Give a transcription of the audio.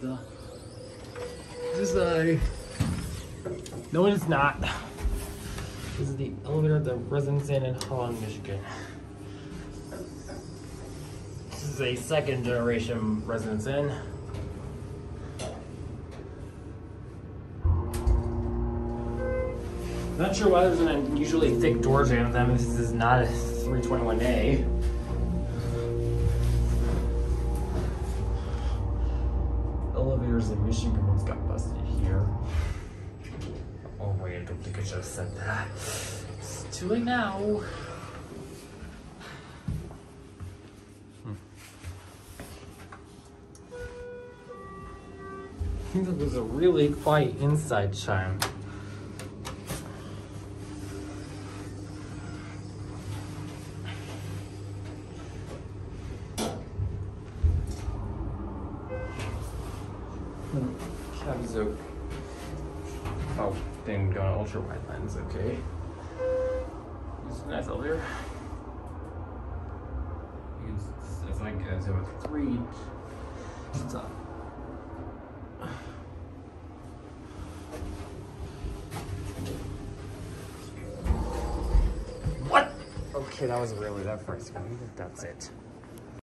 This is a. No, it is not. This is the elevator at the Residence Inn in Holland, Michigan. This is a second generation Residence Inn. Not sure why there's an unusually thick door jamb on them. This is not a 321A. Elevators in Michigan once got busted here. Oh wait, I don't think I should have said that. It's too late now. Hmm. I think that was a really quiet inside chime. Cab's okay. Oh, didn't go on ultra wide lens, okay. A nice elevator. You can, s- it's like a zero three. It's up. What? Okay, that was really that first one. That's it.